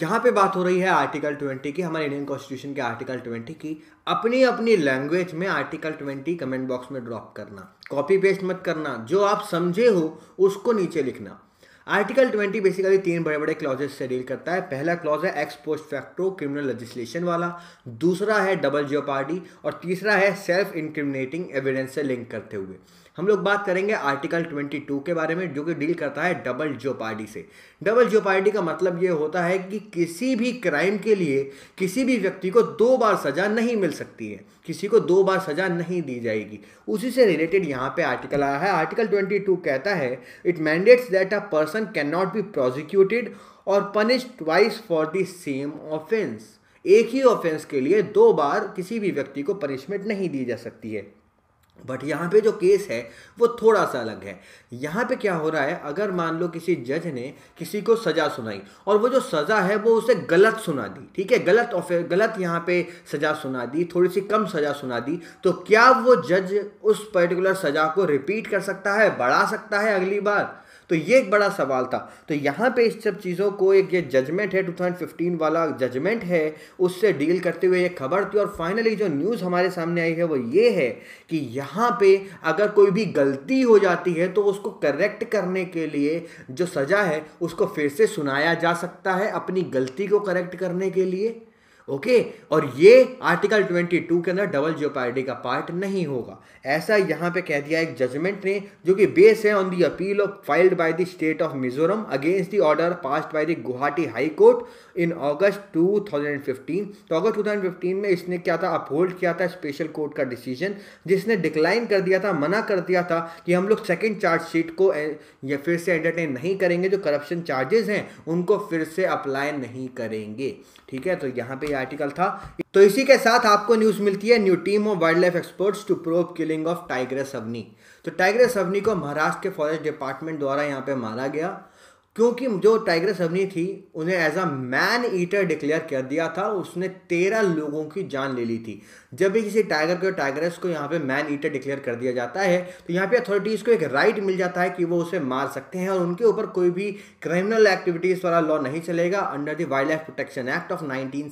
यहाँ पे बात हो रही है आर्टिकल 20 की, हमारे इंडियन कॉन्स्टिट्यूशन के आर्टिकल 20 की अपनी अपनी लैंग्वेज में आर्टिकल 20 कमेंट बॉक्स में ड्रॉप करना। कॉपी पेस्ट मत करना। जो आप समझे हो, उसको नीचे लिखना। आर्टिकल 20 बेसिकली तीन बड़े बड़े क्लॉजेस से डील करता है। पहला क्लॉज है ex post facto criminal legislation वाला, दूसरा है डबल जियोपार्डी और तीसरा है सेल्फ इंक्रिमिनेटिंग एविडेंस से लिंक करते हुए। हम लोग बात करेंगे आर्टिकल 22 के बारे में, जो कि डील करता है डबल जोपार्डी से। डबल जोपार्डी का मतलब ये होता है कि किसी भी क्राइम के लिए किसी भी व्यक्ति को दो बार सजा नहीं मिल सकती है। किसी को दो बार सजा नहीं दी जाएगी। उसी से रिलेटेड यहाँ पे आर्टिकल आया है। आर्टिकल 22 कहता है it mandates that a person can not be prosecuted और punish twice for the same offence एक ही ऑफेंस के लिए दो बार किसी भी व्यक्ति को पनिशमेंट नहीं दी जा सकती है। बट यहाँ पे जो केस है, वो थोड़ा सा अलग है। यहाँ पे क्या हो रहा है, अगर मान लो किसी जज ने किसी को सज़ा सुनाई, और वो जो सज़ा है, वो उसे गलत सुना दी, ठीक है? गलत ऑफे गलत यहाँ पे सज़ा सुना दी थोड़ी सी कम सज़ा सुना दी तो क्या वो जज उस पर्टिकुलर सज़ा को रिपीट कर सकता है, बढ़ा सकता है अगली बार? तो ये एक बड़ा सवाल था। तो यहाँ पे इस सब चीज़ों को एक ये जजमेंट है 2015 वाला जजमेंट है, उससे डील करते हुए ये खबर थी और फाइनली जो न्यूज़ हमारे सामने आई है वो ये है कि यहाँ पे अगर कोई भी गलती हो जाती है तो उसको करेक्ट करने के लिए जो सज़ा है उसको फिर से सुनाया जा सकता है अपनी गलती को करेक्ट करने के लिए। ओके? और ये आर्टिकल 22 के अंदर डबल जियोपार्डी का पार्ट नहीं होगा। ऐसा यहाँ पे कह दिया एक जजमेंट ने, जो कि बेस है on the appeal of filed by the state of Mizoram against the order passed by the Guwahati High Court in August 2015 तो अगस्त 2015 में इसने क्या था अपहोल्ड किया था स्पेशल कोर्ट का डिसीज़न जिसने डिक्लाइन कर दिया था, मना कर दिया था कि हम लोग सेकेंड चार्जशीट को या फिर से एंटरटेन नहीं करेंगे, जो करप्शन चार्जेस हैं, उनको फिर से अप्लाई नहीं करेंगे। ठीक है तो यहाँ पे आर्टिकल था। तो इसी के साथ आपको न्यूज़ मिलती है new team of wildlife experts to probe killing of tiger सवनी तो टाइगर सवनी को महाराष्ट्र के फॉरेस्ट डिपार्टमेंट द्वारा यहाँ पे मारा गया। क्योंकि जो टाइगर सवनी थी, उन्हें as a man eater declare कर दिया था, उसने तेरह लोगों की जान ले ली थी। जब भी किसी टाइगर को टाइगरस को यहाँ पे मैन ईटर डिक्लेयर कर दिया जाता है तो यहाँ पे अथॉरिटीज़ को एक राइट मिल जाता है कि वो उसे मार सकते हैं और उनके ऊपर कोई भी क्रिमिनल एक्टिविटीज़ वाला लॉ नहीं चलेगा under the wildlife protection act of nineteen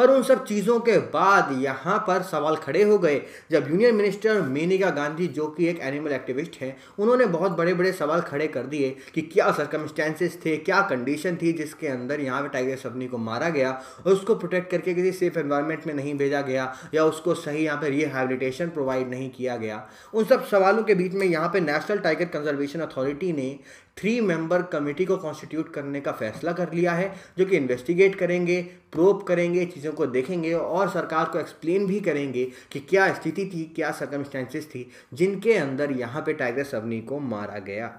पर उन सब चीज़ों के बाद यहाँ पर सवाल खड़े हो गए। जब यूनियन मिनिस्टर मेनिका गांधी, जो कि एक एनिमल एक्टिविस्ट हैं, उन्होंने बहुत बड़े बड़े सवाल खड़े कर दिए कि क्या सर्कमस्टेंसेस थे, क्या कंडीशन थी जिसके अंदर यहाँ पर टाइगर सपनी को मारा गया और उसको प्रोटेक्ट करके किसी सेफ़ एनवायरनमेंट में नहीं भेजा गया या उसको सही यहाँ पर रिहेबिलिटेशन प्रोवाइड नहीं किया गया। उन सब सवालों के बीच में यहाँ पर नेशनल टाइगर कंजर्वेशन अथॉरिटी ने थ्री मेंबर कमेटी को कॉन्स्टिट्यूट करने का फैसला कर लिया है, जो कि इन्वेस्टिगेट करेंगे प्रोप करेंगे, चीज़ों को देखेंगे और सरकार को एक्सप्लेन भी करेंगे कि क्या स्थिति थी, क्या सर्कमस्टेंसेस थी, जिनके अंदर यहाँ पे टाइगर सवनी को मारा गया।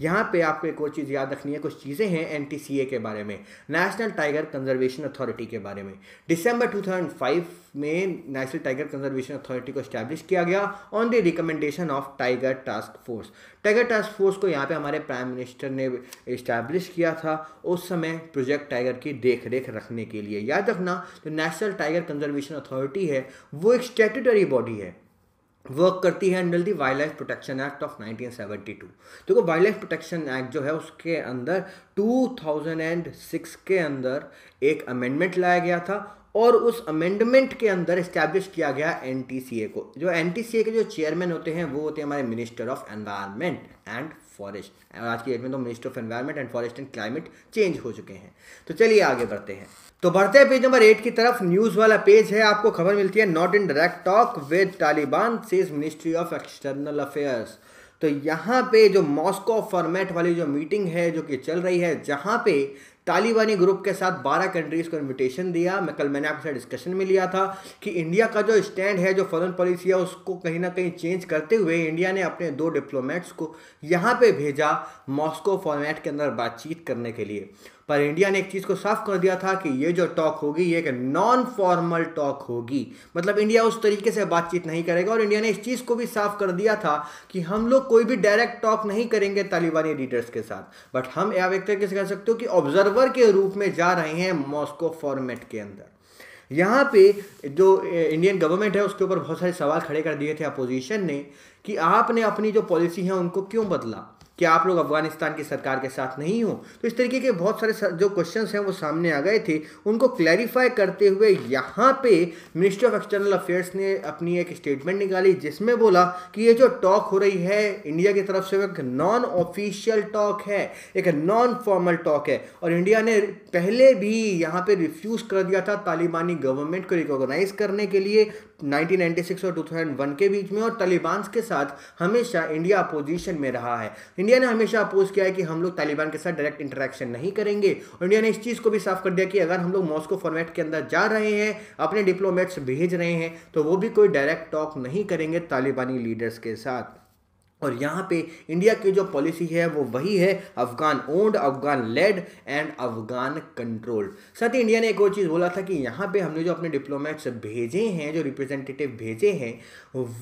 यहाँ पे आपको एक और चीज़ याद रखनी है, कुछ चीज़ें हैं एनटीसीए के बारे में नेशनल टाइगर कंजर्वेशन अथॉरिटी के बारे में। दिसंबर 2005 में नेशनल टाइगर कंजर्वेशन अथॉरिटी को स्टैब्लिश किया गया on the recommendation of tiger task force tiger task force को यहाँ पे हमारे प्राइम मिनिस्टर ने इस्टेब्लिश किया था उस समय प्रोजेक्ट टाइगर की देख रेख रखने के लिए। याद रखना, जो नेशनल टाइगर कंजर्वेशन अथॉरिटी है, वो एक स्टेटूटरी बॉडी है। वर्क करती है under the wildlife protection act of 1972 देखो वाइल्ड लाइफ प्रोटेक्शन एक्ट जो है, उसके अंदर 2006 के अंदर एक अमेंडमेंट लाया गया था और उस अमेंडमेंट के अंदर इस्टेब्लिश किया गया एनटीसीए को। जो एनटीसीए के जो चेयरमैन होते हैं, वो होते हैं हमारे minister of environment and forest आज की डेट में तो minister of environment and forest and climate change हो चुके हैं। तो चलिए आगे बढ़ते हैं। तो बढ़ते हैं पेज नंबर एट की तरफ़। न्यूज़ वाला पेज है, आपको खबर मिलती है not in direct talk with Taliban says ministry of external affairs तो यहाँ पे जो मॉस्को फॉर्मेट वाली जो मीटिंग है, जो कि चल रही है, जहाँ पे तालिबानी ग्रुप के साथ 12 कंट्रीज़ को इनविटेशन दिया। मैं कल मैंने आपके साथ डिस्कशन में लिया था कि इंडिया का जो स्टैंड है, जो फॉरेन पॉलिसी है, उसको कहीं ना कहीं चेंज करते हुए इंडिया ने अपने दो डिप्लोमेट्स को यहाँ पे भेजा मॉस्को फॉर्मेट के अंदर बातचीत करने के लिए। पर इंडिया ने एक चीज़ को साफ़ कर दिया था कि ये जो टॉक होगी, ये एक नॉन फॉर्मल टॉक होगी। मतलब इंडिया उस तरीके से बातचीत नहीं करेगा और इंडिया ने इस चीज़ को भी साफ़ कर दिया था कि हम लोग कोई भी डायरेक्ट टॉक नहीं करेंगे तालिबानी लीडर्स के साथ। बट हम या एक तरीके से कह सकते हो कि ऑब्जर्वर के रूप में जा रहे हैं मॉस्को फॉर्मेट के अंदर। यहाँ पे जो इंडियन गवर्नमेंट है, उसके ऊपर बहुत सारे सवाल खड़े कर दिए थे अपोजिशन ने कि आपने अपनी जो पॉलिसी है, उनको क्यों बदला? कि आप लोग अफ़गानिस्तान की सरकार के साथ नहीं हो? तो इस तरीके के बहुत सारे जो क्वेश्चन हैं वो सामने आ गए थे। उनको क्लैरिफाई करते हुए यहाँ पे मिनिस्ट्री ऑफ़ एक्सटर्नल अफेयर्स ने अपनी एक स्टेटमेंट निकाली, जिसमें बोला कि ये जो टॉक हो रही है इंडिया की तरफ़ से एक नॉन ऑफिशियल टॉक है, एक नॉन फॉर्मल टॉक है। और इंडिया ने पहले भी यहाँ पे रिफ्यूज कर दिया था तालिबानी गवर्नमेंट को रिकॉग्नाइज करने के लिए। 1996 और 2001 के बीच में और तालिबान के साथ हमेशा इंडिया अपोजिशन में रहा है। इंडिया ने हमेशा अपोज किया है कि हम लोग तालिबान के साथ डायरेक्ट इंटरेक्शन नहीं करेंगे। और इंडिया ने इस चीज़ को भी साफ़ कर दिया कि अगर हम लोग मॉस्को फॉर्मेट के अंदर जा रहे हैं, अपने डिप्लोमेट्स भेज रहे हैं तो वो भी कोई डायरेक्ट टॉक नहीं करेंगे तालिबानी लीडर्स के साथ। और यहाँ पे इंडिया की जो पॉलिसी है, वो वही है Afghan owned Afghan led and Afghan controlled साथ ही इंडिया ने एक और चीज़ बोला था कि यहाँ पे हमने जो अपने डिप्लोमेट्स भेजे हैं, जो रिप्रेजेंटेटिव भेजे हैं,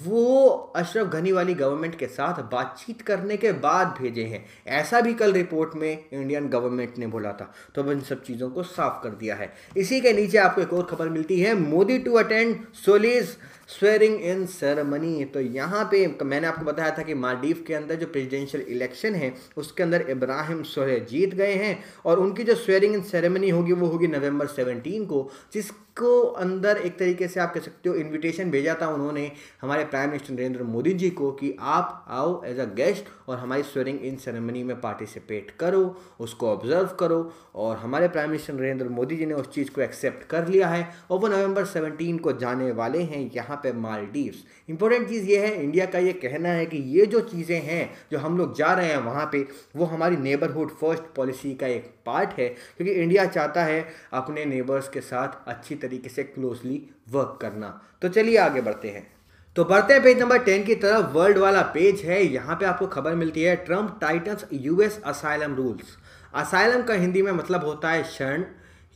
वो अशरफ घनी वाली गवर्नमेंट के साथ बातचीत करने के बाद भेजे हैं। ऐसा भी कल रिपोर्ट में इंडियन गवर्नमेंट ने बोला था। तो अब इन सब चीज़ों को साफ़ कर दिया है। इसी के नीचे आपको एक और खबर मिलती है। Modi to attend Solih's swearing in ceremony तो यहाँ पे मैंने आपको बताया था कि मालदीव के अंदर जो प्रेसिडेंशियल इलेक्शन है, उसके अंदर इब्राहिम सोहे जीत गए हैं और उनकी जो स्वेरिंग इन सेरेमनी होगी, वो होगी नवंबर 17 को जिस को अंदर एक तरीके से आप कह सकते हो इनविटेशन भेजा था उन्होंने हमारे प्राइम मिनिस्टर नरेंद्र मोदी जी को कि आप आओ एज अ गेस्ट और हमारी स्वेरिंग इन सेरेमनी में पार्टिसिपेट करो, उसको ऑब्ज़र्व करो और हमारे प्राइम मिनिस्टर नरेंद्र मोदी जी ने उस चीज़ को एक्सेप्ट कर लिया है और वो नवंबर 17 को जाने वाले हैं यहाँ पे मालदीव्स इंपॉर्टेंट चीज़ ये है इंडिया का ये कहना है कि ये जो चीज़ें हैं जो हम लोग जा रहे हैं वहाँ पर वो हमारी नेबरहुड फ़र्स्ट पॉलिसी का एक पार्ट है, क्योंकि इंडिया चाहता है अपने नेबर्स के साथ अच्छी तरीके से क्लोजली वर्क करना। तो चलिए आगे बढ़ते हैं। तो बढ़ते हैं पेज नंबर टेन की तरफ़। वर्ल्ड वाला पेज है, यहाँ पे आपको खबर मिलती है Trump tightens US asylum rules asylum का हिंदी में मतलब होता है शरण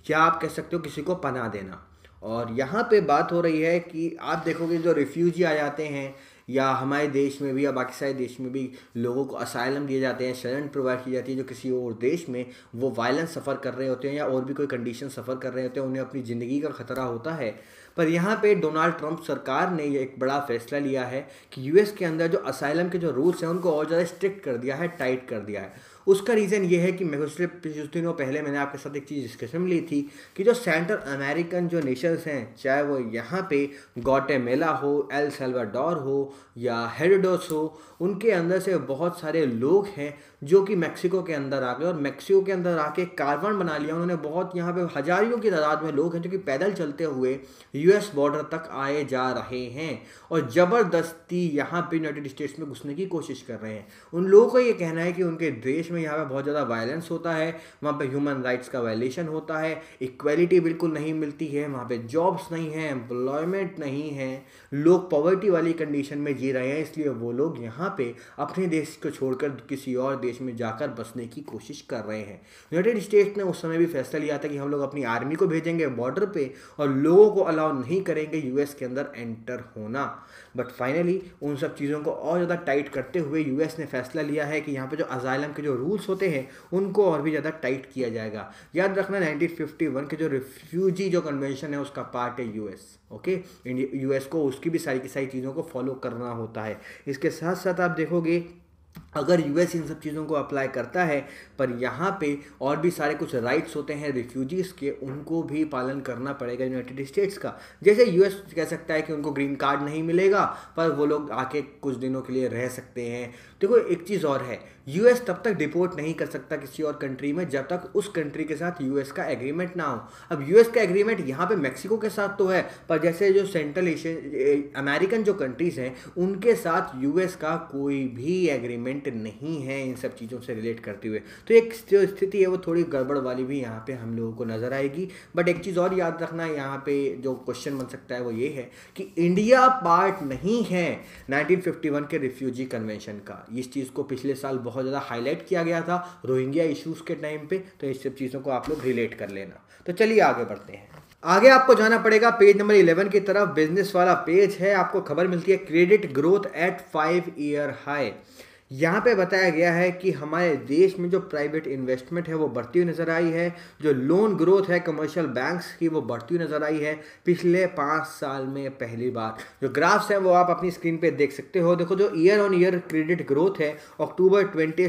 या आप कह सकते हो किसी को पना देना। और यहाँ पे बात हो रही है कि आप देखोगे जो रिफ्यूजी आ जाते हैं या हमारे देश में भी या बाकी सारे देश में भी लोगों को असाइलम दिए जाते हैं, शरण प्रोवाइड की जाती है, जो किसी और देश में वो वायलेंस सफ़र कर रहे होते हैं या और भी कोई कंडीशन सफ़र कर रहे होते हैं, उन्हें अपनी ज़िंदगी का खतरा होता है। पर यहाँ पे डोनाल्ड ट्रंप सरकार ने ये एक बड़ा फैसला लिया है कि यूएस के अंदर जो असाइलम के जो रूल्स हैं, उनको और ज़्यादा स्ट्रिक्ट कर दिया है टाइट कर दिया है। उसका रीज़न ये है कि मैं पिछले कुछ दिनों पहले मैंने आपके साथ एक चीज़ डिस्कशन ली थी कि जो सेंट्रल अमेरिकन जो नेशंस हैं, चाहे वो यहाँ पे गोटेमेला हो एल सेल्वाडोर हो, या हेडोस हो, उनके अंदर से बहुत सारे लोग हैं जो कि मैक्सिको के अंदर आ गए और मैक्सिको के अंदर आके कार्बन बना लिया। उन्होंने बहुत यहाँ पे हजारियों की तादाद में लोग हैं जो कि पैदल चलते हुए यूएस बॉर्डर तक आए जा रहे हैं और ज़बरदस्ती यहाँ पे यूनाइटेड स्टेट्स में घुसने की कोशिश कर रहे हैं। उन लोगों का ये कहना है कि उनके देश में यहाँ पर बहुत ज़्यादा वायलेंस होता है, वहाँ पर ह्यूमन राइट्स का वायलेशन होता है इक्वलिटी बिल्कुल नहीं मिलती है, वहाँ पर जॉब्स नहीं है एम्प्लॉयमेंट नहीं है, लोग पॉवर्टी वाली कंडीशन में जी रहे हैं, इसलिए वो लोग यहाँ पर अपने देश को छोड़कर किसी और देश में जाकर बसने की कोशिश कर रहे हैं। यूनाइटेड स्टेट्स ने उस समय भी फैसला लिया था कि हम लोग अपनी आर्मी को भेजेंगे बॉर्डर पे और लोगों को अलाउ नहीं करेंगे यूएस के अंदर एंटर होना। बट फाइनली उन सब चीज़ों को और ज़्यादा टाइट करते हुए यूएस ने फैसला लिया है कि यहाँ पे जो अजाइलम के जो रूल्स होते हैं, उनको और भी ज़्यादा टाइट किया जाएगा। याद रखना 1951 के जो रिफ्यूजी जो कन्वेंशन है, उसका पार्ट है यूएस ओके यूएस को उसकी भी सारी की सारी चीज़ों को फॉलो करना होता है। इसके साथ साथ आप देखोगे अगर यूएस इन सब चीज़ों को अप्लाई करता है, पर यहाँ पे और भी सारे कुछ राइट्स होते हैं रिफ्यूजीज़ के, उनको भी पालन करना पड़ेगा यूनाइटेड स्टेट्स का। जैसे यूएस कह सकता है कि उनको ग्रीन कार्ड नहीं मिलेगा, पर वो लोग आके कुछ दिनों के लिए रह सकते हैं। देखो, एक चीज़ और है यूएस तब तक डिपोर्ट नहीं कर सकता किसी और कंट्री में, जब तक उस कंट्री के साथ यूएस का एग्रीमेंट ना हो। अब यूएस का एग्रीमेंट यहाँ पे मैक्सिको के साथ तो है, पर जैसे जो सेंट्रल एशियन अमेरिकन जो कंट्रीज़ हैं, उनके साथ यूएस का कोई भी एग्रीमेंट नहीं है इन सब चीज़ों से रिलेट करते हुए। तो एक जो स्थिति है, वो थोड़ी गड़बड़ वाली भी यहाँ पे हम लोगों को नज़र आएगी। बट एक चीज़ और याद रखना, यहाँ पे जो क्वेश्चन बन सकता है, वो ये है कि इंडिया पार्ट नहीं है 1951 के रिफ्यूजी कन्वेंशन का। इस चीज़ को पिछले साल बहुत ज़्यादा हाईलाइट किया गया था रोहिंग्या इशूज़ के टाइम पे तो इस सब चीज़ों को आप लोग रिलेट कर लेना। तो चलिए आगे बढ़ते हैं। आगे आपको जाना पड़ेगा पेज नंबर इलेवन की तरफ़। बिज़नेस वाला पेज है, आपको खबर मिलती है credit growth at five year high यहाँ पे बताया गया है कि हमारे देश में जो प्राइवेट इन्वेस्टमेंट है, वो बढ़ती हुई नज़र आई है। जो लोन ग्रोथ है कमर्शियल बैंक्स की, वो बढ़ती हुई नज़र आई है। पिछले पाँच साल में पहली बार। जो ग्राफ्स हैं, वो आप अपनी स्क्रीन पे देख सकते हो। देखो, जो year on year credit growth है अक्टूबर ट्वेंटी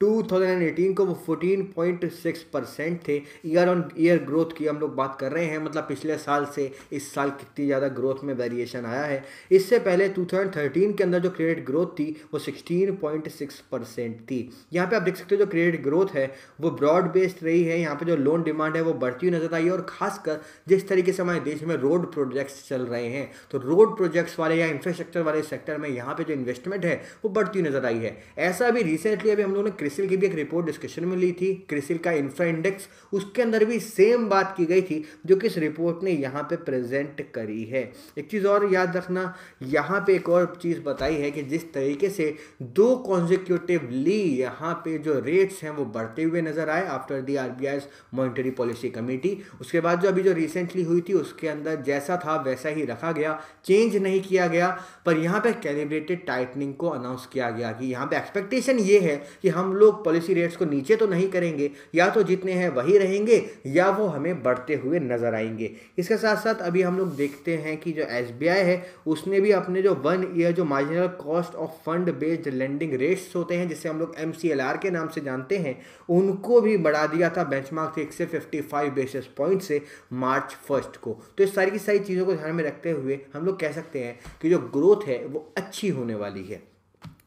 2018 को वो 14.6 परसेंट थे। ईयर ऑन ईयर ग्रोथ की हम लोग बात कर रहे हैं मतलब पिछले साल से इस साल कितनी ज़्यादा ग्रोथ में वेरिएशन आया है। इससे पहले 2013 के अंदर जो क्रेडिट ग्रोथ थी, वो 16.6 परसेंट थी। यहाँ पे आप देख सकते हो जो क्रेडिट ग्रोथ है, वो ब्रॉड बेस्ड रही है। यहाँ पे जो लोन डिमांड है, वो बढ़ती हुई नज़र आई है। और खासकर जिस तरीके से हमारे देश में रोड प्रोजेक्ट्स चल रहे हैं तो रोड प्रोजेक्ट्स वाले या इंफ्रास्ट्रक्चर वाले सेक्टर में यहाँ पर जो इन्वेस्टमेंट है, वो बढ़ती हुई नज़र आई है। ऐसा भी रिसेंटली अभी हम लोगों ने क्रिसिल की भी एक रिपोर्ट डिस्कशन में ली थी, क्रिसिल का इंफ्रा इंडेक्स उसके अंदर भी सेम बात की गई थी, जो कि इस रिपोर्ट ने यहाँ पे प्रेजेंट करी है। एक चीज़ और याद रखना, यहाँ पे एक और चीज़ बताई है कि जिस तरीके से दो कॉन्जिक्यूटिवली यहाँ पे जो रेट्स हैं वो बढ़ते हुए नज़र आए after the R B monetary policy committee उसके बाद जो अभी जो रिसेंटली हुई थी, उसके अंदर जैसा था, वैसा ही रखा गया चेंज नहीं किया गया, पर यहाँ पे कैलिब्रेटेड टाइटनिंग को अनाउंस किया गया कि यहाँ पे एक्सपेक्टेशन ये है कि हम लोग पॉलिसी रेट्स को नीचे तो नहीं करेंगे, या तो जितने हैं वही रहेंगे, या वो हमें बढ़ते हुए नज़र आएँगे। इसके साथ साथ अभी हम लोग देखते हैं कि जो एसबीआई है, उसने भी अपने जो वन ईयर जो marginal cost of fund based lending rates होते हैं, जिसे हम लोग एमसीएलआर के नाम से जानते हैं, उनको भी बढ़ा दिया था बेंचमार्क से एक से फिफ्टी बेसिस पॉइंट से मार्च फ़र्स्ट को। तो इस सारी की सारी चीज़ों को ध्यान में रखते हुए हम लोग कह सकते हैं कि जो ग्रोथ है, वो अच्छी होने वाली है।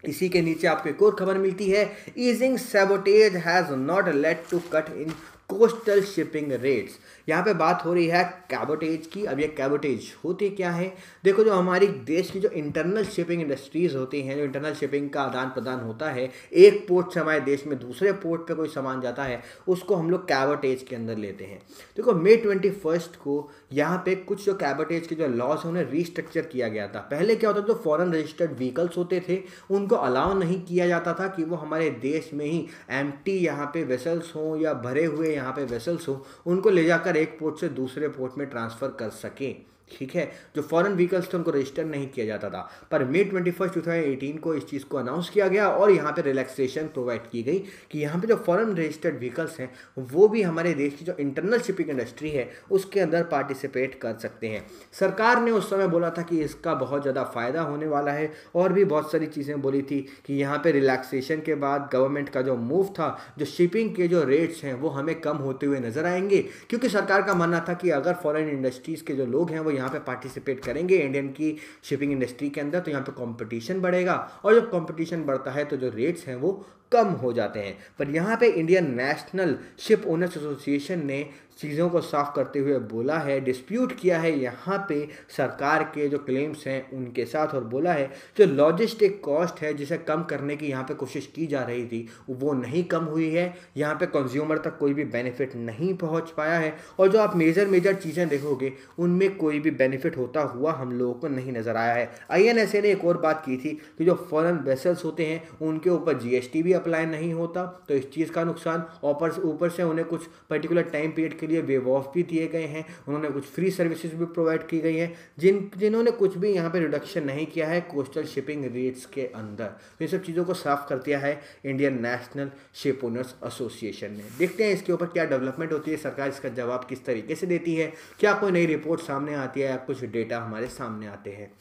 इसी के नीचे आपको एक और खबर मिलती है। Easing sabotage has not led to cut in coastal shipping rates यहाँ पे बात हो रही है कैबोटेज की। अब ये कैबोटेज होती क्या है? देखो, जो हमारी देश की जो इंटरनल शिपिंग इंडस्ट्रीज़ होती हैं, जो इंटरनल शिपिंग का आदान प्रदान होता है, एक पोर्ट से हमारे देश में दूसरे पोर्ट पे कोई सामान जाता है, उसको हम लोग कैबोटेज के अंदर लेते हैं। देखो मे ट्वेंटी को यहाँ पे कुछ जो कैबोटेज के जो लॉज हैं, उन्हें रीस्ट्रक्चर किया गया था। पहले क्या होता था, जो फॉरन रजिस्टर्ड व्हीकल्स होते थे, उनको अलाउ नहीं किया जाता था कि वो हमारे देश में ही एम टी यहाँ पे वेसल्स हों या भरे हुए यहाँ पे वेसल्स हों, उनको ले जाकर एक पोर्ट से दूसरे पोर्ट में ट्रांसफ़र कर सकें। ठीक है, जो फॉरेन व्हीकल्स थे, उनको रजिस्टर नहीं किया जाता था। पर May twenty first two thousand eighteen को इस चीज़ को अनाउंस किया गया और यहाँ पे रिलैक्सेशन प्रोवाइड की गई कि यहाँ पे जो फॉरेन रजिस्टर्ड व्हीकल्स हैं, वो भी हमारे देश की जो इंटरनल शिपिंग इंडस्ट्री है, उसके अंदर पार्टिसिपेट कर सकते हैं। सरकार ने उस समय बोला था कि इसका बहुत ज़्यादा फ़ायदा होने वाला है और भी बहुत सारी चीज़ें बोली थी कि यहाँ पर रिलैक्सेशन के बाद गवर्नमेंट का जो मूव था, जो शिपिंग के जो रेट्स हैं, वो हमें कम होते हुए नज़र आएँगे। क्योंकि सरकार का मानना था कि अगर फॉरेन इंडस्ट्रीज़ के जो लोग हैं, वो यहाँ पे पार्टिसिपेट करेंगे इंडियन की शिपिंग इंडस्ट्री के अंदर तो यहाँ पे कंपटीशन बढ़ेगा। और जब कंपटीशन बढ़ता है तो जो रेट्स हैं वो कम हो जाते हैं। पर यहाँ पे Indian national ship owners association ने चीज़ों को साफ़ करते हुए बोला है डिस्प्यूट किया है। यहाँ पे सरकार के जो क्लेम्स हैं, उनके साथ और बोला है, जो लॉजिस्टिक कॉस्ट है, जिसे कम करने की यहाँ पे कोशिश की जा रही थी, वो नहीं कम हुई है। यहाँ पे कंज्यूमर तक कोई भी बेनिफिट नहीं पहुँच पाया है। और जो आप मेजर मेजर चीज़ें देखोगे, उनमें कोई भी बेनिफिट होता हुआ हम लोगों को नहीं नज़र आया है। आईएनएसए ने एक और बात की थी कि जो फॉरन वेसल्स होते हैं, उनके ऊपर जीएसटी भी अप्लाई नहीं होता तो इस चीज़ का नुकसान ऊपर ऊपर से उन्हें कुछ पर्टिकुलर टाइम पीरियड के लिए वेव ऑफ़ भी दिए गए हैं। उन्होंने कुछ फ्री सर्विसेज़ भी प्रोवाइड की गई हैं, जिन, जिन्होंने कुछ भी यहाँ पे रिडक्शन नहीं किया है कोस्टल शिपिंग रेट्स के अंदर। तो इन सब चीज़ों को साफ़ कर दिया है Indian national ship owners association ने। देखते हैं इसके ऊपर क्या डेवलपमेंट होती है, सरकार इसका जवाब किस तरीके से देती है। क्या कोई नई रिपोर्ट सामने आती है या कुछ डेटा हमारे सामने आते हैं?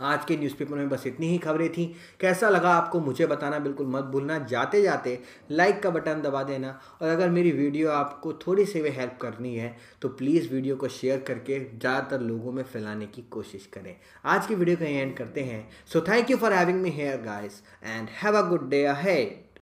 आज के न्यूज़पेपर में बस इतनी ही खबरें थी। कैसा लगा आपको मुझे बताना? बिल्कुल मत भूलना। जाते जाते लाइक का बटन दबा देना। और अगर मेरी वीडियो आपको थोड़ी सी भी हेल्प करनी है तो प्लीज़ वीडियो को शेयर करके ज़्यादातर लोगों में फैलाने की कोशिश करें। आज की वीडियो का एंड करते हैं। So thank you for having me here guys and have a good day ahead